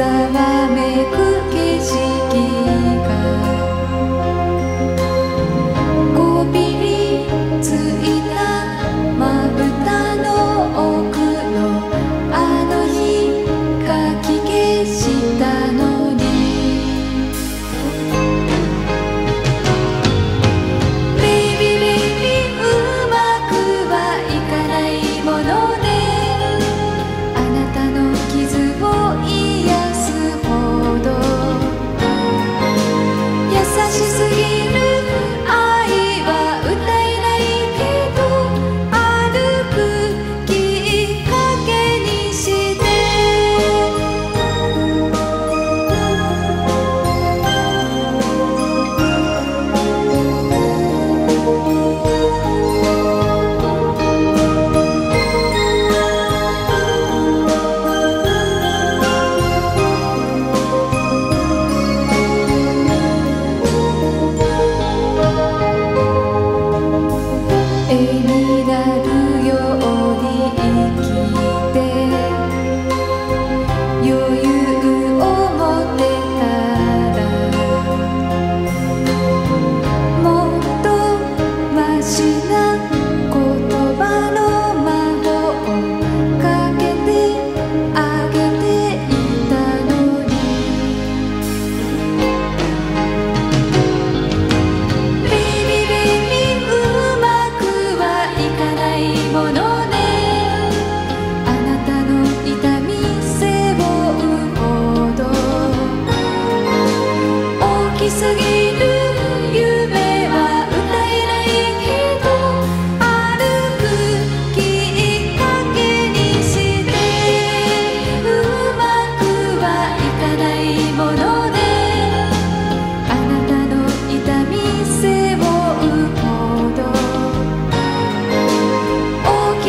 ざわめく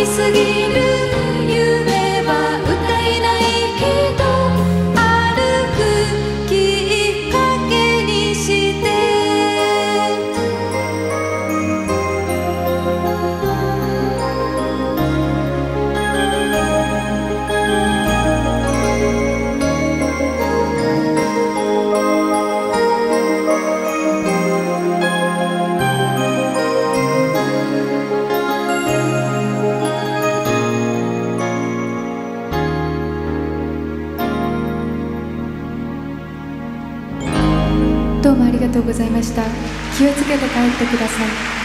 きすぎるどうもありがとうございました。気をつけて帰ってください。